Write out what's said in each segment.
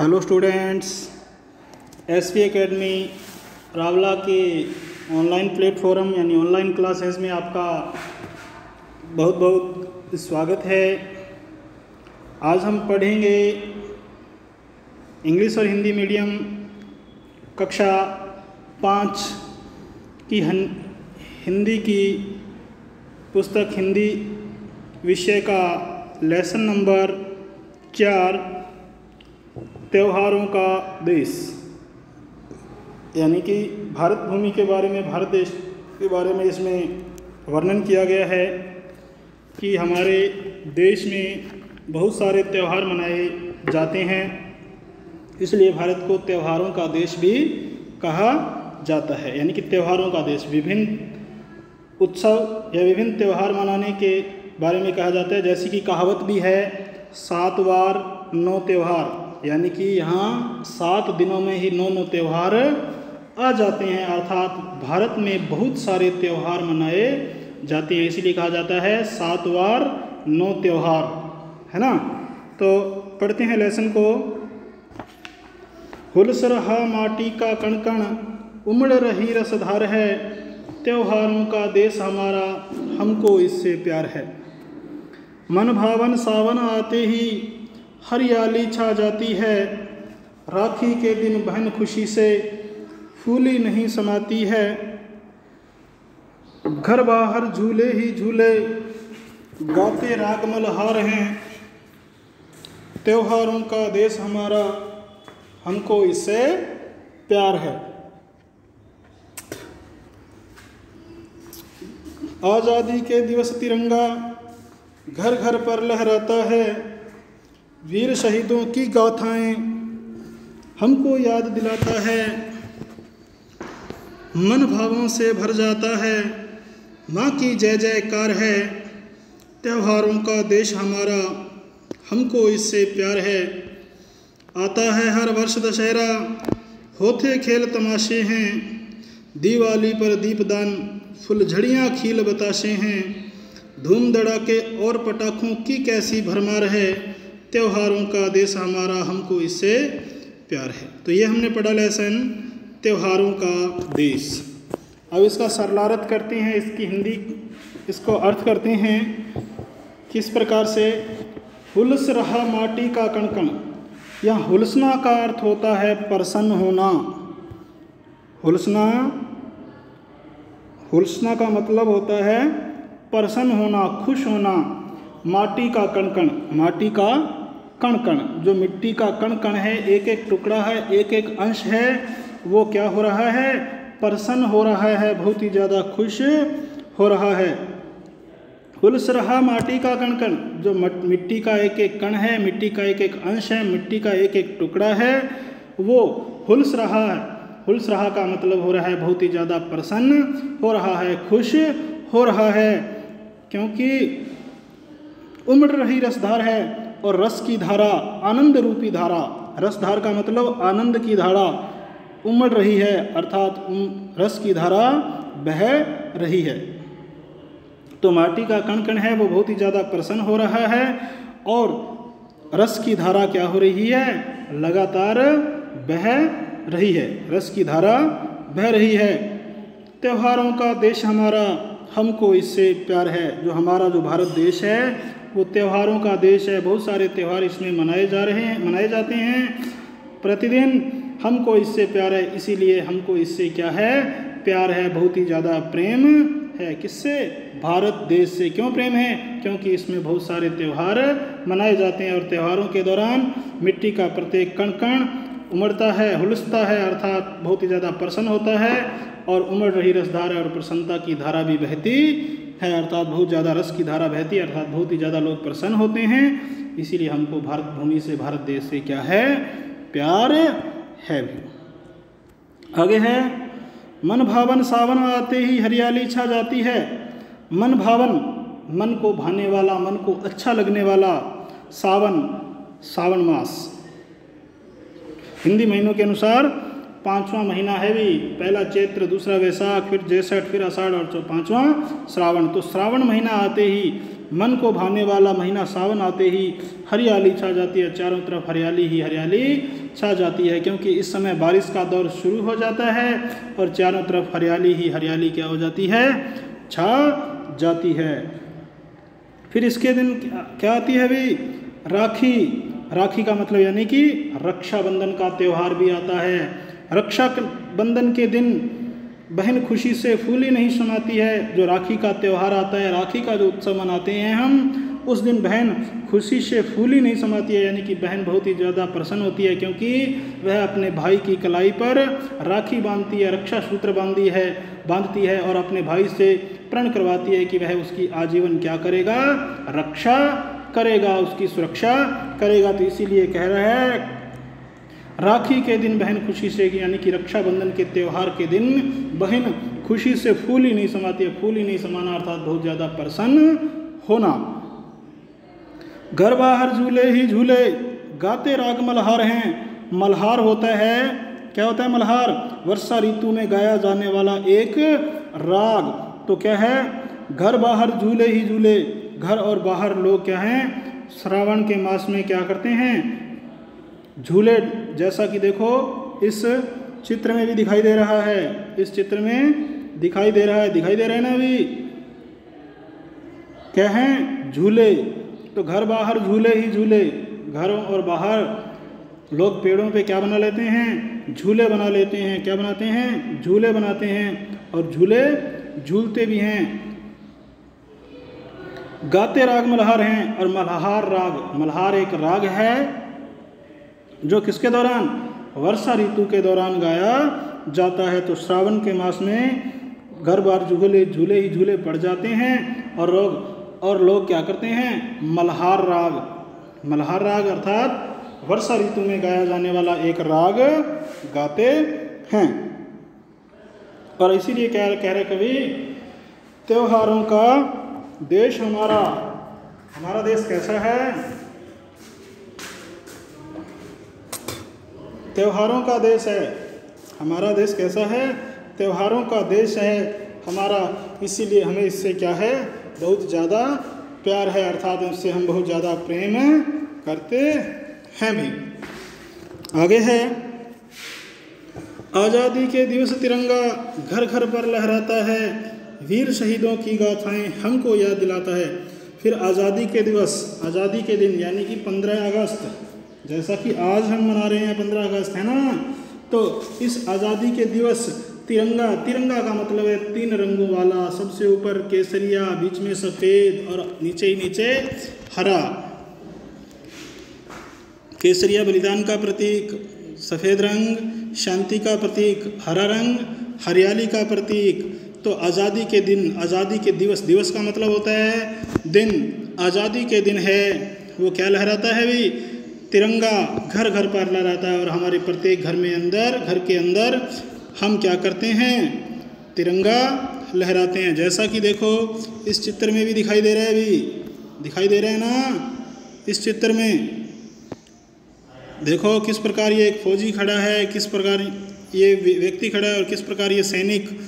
Hello students S P Academy Rawla के online platform यानी online classes में आपका बहुत बहुत स्वागत है। आज हम पढ़ेंगे इंग्लिश और हिंदी मीडियम कक्षा पाँच की हिंदी की पुस्तक, हिंदी विषय का लेसन नंबर चार त्योहारों का देश। यानी कि भारत भूमि के बारे में, भारत देश के बारे में इसमें वर्णन किया गया है कि हमारे देश में बहुत सारे त्यौहार मनाए जाते हैं। इसलिए भारत को त्यौहारों का देश भी कहा जाता है। यानी कि त्यौहारों का देश, विभिन्न उत्सव या विभिन्न त्यौहार मनाने के बारे में कहा जाता है। जैसे कि कहावत भी है, सात बार नौ त्यौहार। यानी कि यहाँ सात दिनों में ही नौ नौ त्यौहार आ जाते हैं। अर्थात भारत में बहुत सारे त्यौहार मनाए जाते हैं, इसीलिए कहा जाता है सात बार नौ त्यौहार, है ना? तो पढ़ते हैं लेसन को। हुलस रहा माटी का कण कण उमड़ रही रसधार है। त्योहारों का देश हमारा, हमको इससे प्यार है। मन भावन सावन आते ही हरियाली छा जाती है। राखी के दिन बहन खुशी से फूली नहीं समाती है। घर बाहर झूले ही झूले, गाते रागमल हार हैं। त्योहारों का देश हमारा, हमको इससे प्यार है। आज़ादी के दिवस तिरंगा घर घर पर लहराता है। वीर शहीदों की गाथाएँ हमको याद दिलाता है। मन भावों से भर जाता है। माँ की जय जयकार है। त्योहारों का देश हमारा हमको इससे प्यार है। आता है हर वर्ष दशहरा। होते खेल तमाशे हैं। दिवाली पर दीपदान, फुलझड़ियाँ, खील बताशे हैं। धूम धड़ाके और पटाखों की कैसी भरमार है। त्योहारों का देश हमारा हमको इससे प्यार है। तो ये हमने पढ़ा लेसन त्योहारों का देश। अब इसका सरलारत करते हैं, इसकी हिंदी, इसको अर्थ करते हैं, किस प्रकार से? हुलस रहा माटी का कणकण। या हुलसना का अर्थ होता है प्रसन्न होना। हुलसना हुलसना का मतलब होता है प्रसन्न होना, खुश होना। माटी का कणकण, माटी का कण कण जो मिट्टी का कण कण है एक एक टुकड़ा है एक एक अंश है, वो क्या हो रहा है? प्रसन्न हो रहा है, बहुत ही ज़्यादा खुश हो रहा है। हुलस रहा माटी का कण कण जो मिट्टी का एक एक कण है, मिट्टी का एक एक अंश है, मिट्टी का एक एक टुकड़ा है, वो हुलस रहा है। हुलस रहा का मतलब हो रहा है, बहुत ही ज़्यादा प्रसन्न हो रहा है, खुश हो रहा है, क्योंकि उमड़ रही रसधार है और रस की धारा, आनंद रूपी धारा। रसधार का मतलब आनंद की धारा उमड़ रही है, अर्थात रस की धारा बह रही है। तो माटी का कण कण है, वो बहुत ही ज़्यादा प्रसन्न हो रहा है और रस की धारा क्या हो रही है? लगातार बह रही है। रस की धारा बह रही है। त्योहारों का देश हमारा, हमको इससे प्यार है, जो हमारा, जो भारत देश है वो त्योहारों का देश है, बहुत सारे त्यौहार इसमें मनाए जा रहे हैं, मनाए जाते हैं। प्रतिदिन हमको इससे प्यार है, इसीलिए हमको इससे क्या है? प्यार है, बहुत ही ज़्यादा प्रेम है। किससे? भारत देश से। क्यों प्रेम है? क्योंकि इसमें बहुत सारे त्यौहार मनाए जाते हैं और त्यौहारों के दौरान मिट्टी का प्रत्येक कण कण उमड़ता है, हुलसता है, अर्थात बहुत ही ज़्यादा प्रसन्न होता है और उमड़ रही रसधारा और प्रसन्नता की धारा भी बहती है, अर्थात बहुत ज़्यादा रस की धारा बहती है, अर्थात बहुत ही ज़्यादा लोग प्रसन्न होते हैं। इसीलिए हमको भारत भूमि से भारत देश से क्या है? प्यार है आगे है, मन भावन सावन आते ही हरियाली छा जाती है। मन भावन, मन को भाने वाला, मन को अच्छा लगने वाला सावन सावन मास। हिंदी महीनों के अनुसार पांचवा महीना है भी, पहला चैत्र, दूसरा वैसाख, फिर जैसठ, फिर आषाढ़ और पाँचवा श्रावण। तो श्रावण महीना आते ही, मन को भाने वाला महीना सावन आते ही, हरियाली छा जाती है, चारों तरफ़ हरियाली ही हरियाली छा जाती है, क्योंकि इस समय बारिश का दौर शुरू हो जाता है और चारों तरफ़ हरियाली ही हरियाली क्या हो जाती है? छा जाती है। फिर इसके दिन क्या आती है भाई राखी। राखी का मतलब यानी कि रक्षाबंधन का त्यौहार भी आता है। रक्षा बंधन के दिन बहन खुशी से फूली नहीं समाती है, जो राखी का त्यौहार आता है, राखी का जो उत्सव मनाते हैं हम, उस दिन बहन खुशी से फूली नहीं समाती है, यानी कि बहन बहुत ही ज़्यादा प्रसन्न होती है, क्योंकि वह अपने भाई की कलाई पर राखी बांधती है, रक्षा सूत्र बांधी है, बांधती है और अपने भाई से प्रण करवाती है कि वह उसकी आजीवन क्या करेगा? रक्षा करेगा, उसकी सुरक्षा करेगा। तो इसीलिए कह रहा है राखी के दिन बहन खुशी से, यानी कि रक्षाबंधन के त्यौहार के दिन, बहन खुशी से फूल ही नहीं समाती है फूल ही नहीं समाना, अर्थात बहुत ज़्यादा प्रसन्न होना। घर बाहर झूले ही झूले, गाते राग मल्हार हैं। मल्हार होता है, क्या होता है मल्हार? वर्षा ऋतु में गाया जाने वाला एक राग। तो क्या है? घर बाहर झूले ही झूले। घर और बाहर लोग क्या हैं? श्रावण के मास में क्या करते हैं? झूले जैसा कि देखो, इस चित्र में भी दिखाई दे रहा है। इस चित्र में दिखाई दे रहा है। दिखाई दे रहा है ना अभी? क्या है? झूले। तो घर बाहर झूले ही झूले। घरों और बाहर लोग पेड़ों पे क्या बना लेते हैं? झूले बना लेते हैं। क्या बनाते हैं? झूले बनाते हैं। और झूले झूलते भी हैं। गाते राग मल्हार हैं और मल्हार राग। मल्हार एक राग है। जो किसके दौरान? वर्षा ऋतु के दौरान गाया जाता है। तो श्रावण के मास में घर बार झूले झूले ही झूले पड़ जाते हैं और लोग और लोग क्या करते हैं? मल्हार राग। मल्हार राग अर्थात वर्षा ऋतु में गाया जाने वाला एक राग गाते हैं। और इसीलिए क्या कह रहे कवि, त्योहारों का देश हमारा हमारा देश कैसा है? त्योहारों का देश है। हमारा देश कैसा है? त्योहारों का देश है। हमारा इसीलिए हमें इससे क्या है? बहुत ज़्यादा प्यार है। अर्थात उससे हम बहुत ज़्यादा प्रेम करते हैं भी। आगे है। आज़ादी के दिवस तिरंगा घर घर पर लहराता है। वीर शहीदों की गाथाएँ हमको याद दिलाता है। फिर आज़ादी के दिवस, आज़ादी के दिन, यानी कि पंद्रह अगस्त। जैसा कि आज हम मना रहे हैं पंद्रह अगस्त, है ना? तो इस आज़ादी के दिवस तिरंगा तिरंगा का मतलब है तीन रंगों वाला, सबसे ऊपर केसरिया, बीच में सफ़ेद और नीचे ही नीचे हरा। केसरिया बलिदान का प्रतीक, सफ़ेद रंग, शांति का प्रतीक, हरा रंग, हरियाली का प्रतीक। तो आज़ादी के दिन, आज़ादी के दिवस दिवस का मतलब होता है दिन। आज़ादी के दिन है, वो क्या लहराता है भी तिरंगा घर घर पर लहराता है और हमारे प्रत्येक घर में अंदर, घर के अंदर हम क्या करते हैं? तिरंगा लहराते हैं। जैसा कि देखो, इस चित्र में भी दिखाई दे रहा है अभी। दिखाई दे रहा है ना? इस चित्र में। देखो, किस प्रकार ये एक फौजी खड़ा है, किस प्रकार ये व्यक्ति खड़ा है और किस प्रकार ये सैनिक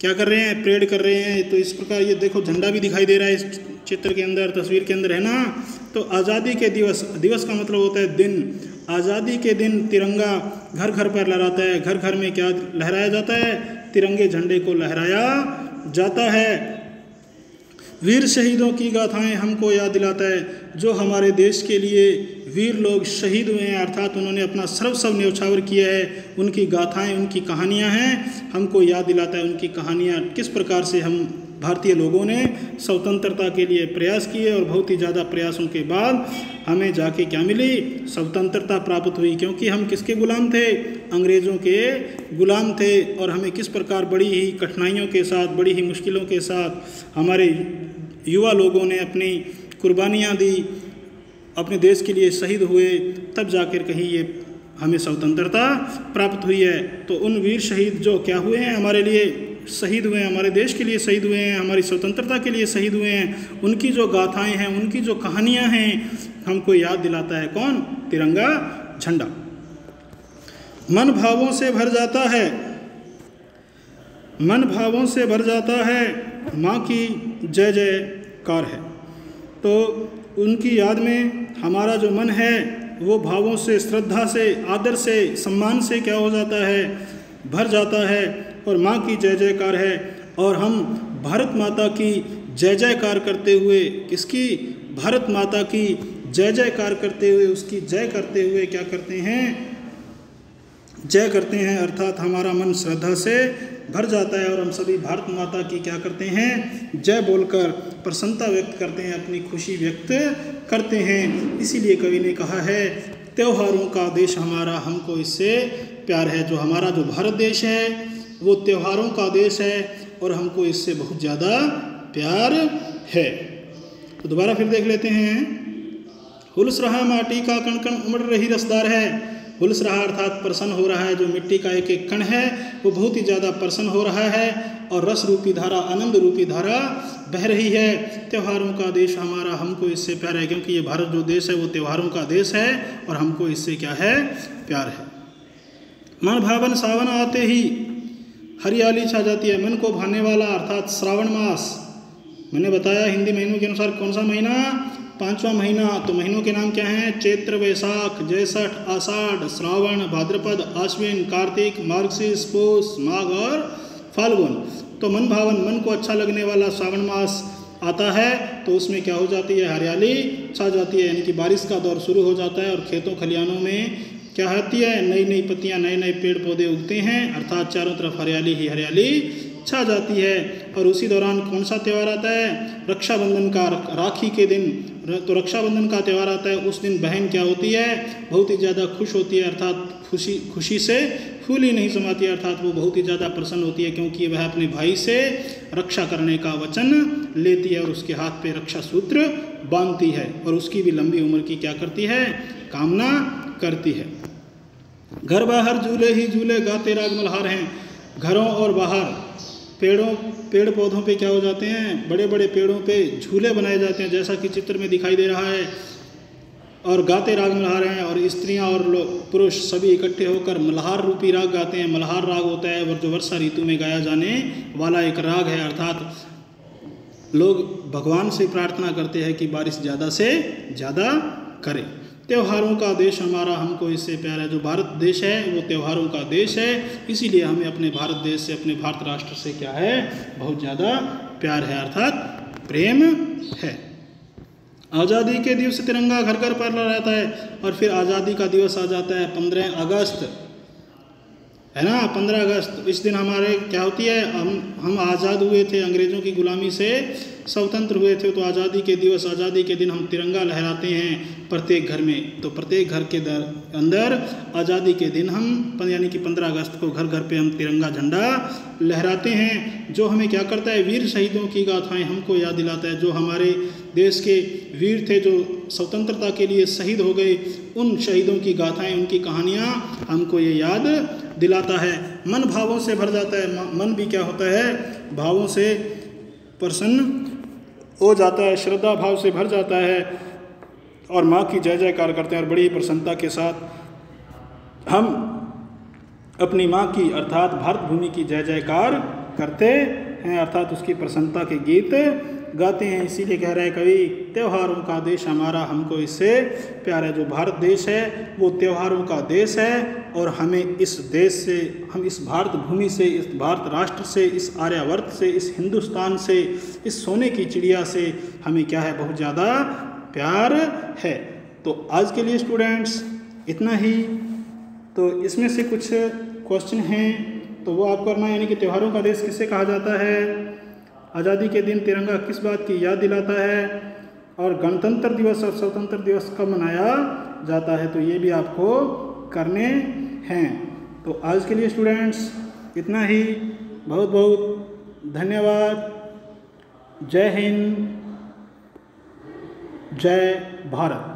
क्या कर रहे हैं? परेड कर रहे हैं। तो इस प्रकार ये देखो, झंडा भी दिखाई दे रहा है इस चित्र के अंदर, तस्वीर के अंदर, है ना? तो आज़ादी के दिवस दिवस का मतलब होता है दिन। आज़ादी के दिन तिरंगा घर घर पर लहराता है। घर घर में क्या लहराया जाता है? तिरंगे झंडे को लहराया जाता है। वीर शहीदों की गाथाएँ हमको याद दिलाता है। जो हमारे देश के लिए वीर लोग शहीद हुए हैं, अर्थात उन्होंने अपना सर्वस्व न्यौछावर किया है। उनकी गाथाएँ, उनकी कहानियाँ हैं। हमको याद दिलाता है उनकी कहानियाँ किस प्रकार से हम भारतीय लोगों ने स्वतंत्रता के लिए प्रयास किए और बहुत ही ज़्यादा प्रयासों के बाद हमें जाके क्या मिली? स्वतंत्रता प्राप्त हुई, क्योंकि हम किसके गुलाम थे? अंग्रेज़ों के गुलाम थे और हमें किस प्रकार बड़ी ही कठिनाइयों के साथ, बड़ी ही मुश्किलों के साथ हमारे युवा लोगों ने अपनी कुर्बानियाँ दी, अपने देश के लिए शहीद हुए, तब जाकर कहीं ये हमें स्वतंत्रता प्राप्त हुई है। तो उन वीर शहीद जो क्या हुए हैं हमारे लिए? शहीद हुए हैं, हमारे देश के लिए शहीद हुए हैं, हमारी स्वतंत्रता के लिए शहीद हुए हैं, उनकी जो गाथाएँ हैं, उनकी जो कहानियाँ हैं, हमको याद दिलाता है कौन? तिरंगा झंडा। मन भावों से भर जाता है, मन भावों से भर जाता है, माँ की जय जयकार है। तो उनकी याद में हमारा जो मन है, वो भावों से, श्रद्धा से, आदर से, सम्मान से क्या हो जाता है? भर जाता है। और माँ की जय जयकार है। और हम भारत माता की जय जयकार करते हुए, किसकी? भारत माता की जय जयकार करते हुए, उसकी जय करते हुए क्या करते हैं? जय करते हैं, अर्थात हमारा मन श्रद्धा से भर जाता है और हम सभी भारत माता की क्या करते हैं? जय बोलकर प्रसन्नता व्यक्त करते हैं, अपनी खुशी व्यक्त करते हैं। इसीलिए कवि ने कहा है, त्योहारों का देश हमारा, हमको इससे प्यार है। जो हमारा, जो भारत देश है वो त्योहारों का देश है और हमको इससे बहुत ज़्यादा प्यार है। तो दोबारा फिर देख लेते हैं। हुलस रहा माटी का कण कण उमड़ रही रसदार है। हुलस रहा अर्थात प्रसन्न हो रहा है। जो मिट्टी का एक एक कण है, वो बहुत ही ज़्यादा प्रसन्न हो रहा है और रस रूपी धारा आनंद रूपी धारा बह रही है। त्योहारों का देश हमारा, हमको इससे प्यार है क्योंकि ये भारत जो देश है, वो त्योहारों का देश है और हमको इससे क्या है? प्यार है। मन भावन सावन आते ही हरियाली छा जाती है, मन को भाने वाला, अर्थात श्रावण मास। मैंने बताया हिंदी महीनों के अनुसार कौन सा महीना? पांचवा महीना। तो महीनों के नाम क्या हैं? चैत्र, वैशाख जैसठ आषाढ़, श्रावण, भाद्रपद आश्विन कार्तिक, मार्गशीर्ष, पोष, माघ और फाल्गुन। तो मन भावन, मन को अच्छा लगने वाला श्रावण मास आता है तो उसमें क्या हो जाती है? हरियाली छा जाती है, यानी कि बारिश का दौर शुरू हो जाता है और खेतों खलियानों में क्या होती है नई नई पत्तियाँ नए नए पेड़ पौधे उगते हैं, अर्थात चारों तरफ़ हरियाली ही हरियाली छा जाती है। और उसी दौरान कौन सा त्यौहार आता है? रक्षाबंधन का राखी के दिन। तो रक्षाबंधन का त्यौहार आता है, उस दिन बहन क्या होती है? बहुत ही ज़्यादा खुश होती है, अर्थात खुशी खुशी से फूल ही नहीं समाती अर्थात वो बहुत ही ज़्यादा प्रसन्न होती है, क्योंकि वह अपने भाई से रक्षा करने का वचन लेती है और उसके हाथ पे रक्षा सूत्र बांधती है। और उसकी भी लंबी उम्र की क्या करती है? कामना करती है। घर बाहर झूले ही झूले गाते राग मल्हार हैं। घरों और बाहर पेड़ों, पेड़ पौधों पे क्या हो जाते हैं? बड़े बड़े पेड़ों पे झूले बनाए जाते हैं, जैसा कि चित्र में दिखाई दे रहा है। और गाते राग मल्हार हैं और स्त्रियाँ और पुरुष सभी इकट्ठे होकर मल्हार रूपी राग गाते हैं। मल्हार राग होता है और जो वर्षा ऋतु में गाया जाने वाला एक राग है, अर्थात लोग भगवान से प्रार्थना करते हैं कि बारिश ज़्यादा से ज़्यादा करे। त्योहारों का देश हमारा, हमको इससे प्यार है। जो भारत देश है, वो त्यौहारों का देश है। इसीलिए हमें अपने भारत देश से, अपने भारत राष्ट्र से क्या है? बहुत ज़्यादा प्यार है, अर्थात प्रेम है। आज़ादी के दिवस तिरंगा घर घर पर रहता है और फिर आज़ादी का दिवस आ जाता है पंद्रह अगस्त। है ना, पंद्रह अगस्त, इस दिन हमारे क्या होती है, हम हम आज़ाद हुए थे, अंग्रेज़ों की गुलामी से स्वतंत्र हुए थे तो आज़ादी के दिवस, आज़ादी के दिन हम तिरंगा लहराते हैं प्रत्येक घर में। तो प्रत्येक घर के दर, अंदर आज़ादी के दिन हम यानी कि पंद्रह अगस्त को घर घर पे हम तिरंगा झंडा लहराते हैं, जो हमें क्या करता है, वीर शहीदों की गाथाएँ हमको याद दिलाता है, जो हमारे देश के वीर थे, जो स्वतंत्रता के लिए शहीद हो गए, उन शहीदों की गाथाएँ, उनकी कहानियाँ हमको ये याद दिलाता है। मन भावों से भर जाता है। मन भी क्या होता है? भावों से प्रसन्न हो जाता है। श्रद्धा भाव से भर जाता है। और माँ की जय जयकार करते हैं और बड़ी प्रसन्नता के साथ हम अपनी माँ की, अर्थात भारत भूमि की जय जयकार करते हैं। अर्थात उसकी प्रसन्नता के गीत गाते हैं, इसीलिए कह रहे हैं, कवि, त्योहारों का देश हमारा, हमको इससे प्यार है। जो भारत देश है, वो त्योहारों का देश है और हमें इस देश से, हम इस भारत भूमि से, इस भारत राष्ट्र से, इस आर्यावर्त से, इस हिंदुस्तान से, इस सोने की चिड़िया से हमें क्या है? बहुत ज़्यादा प्यार है। तो आज के लिए स्टूडेंट्स, इतना ही। तो इसमें से कुछ क्वेश्चन हैं तो वो आप करना यानी कि त्योहारों का देश किससे कहा जाता है? आज़ादी के दिन तिरंगा किस बात की याद दिलाता है? और गणतंत्र दिवस और स्वतंत्र दिवस कब मनाया जाता है? तो ये भी आपको करने हैं। तो आज के लिए स्टूडेंट्स इतना ही। बहुत बहुत धन्यवाद। जय हिंद। जय भारत।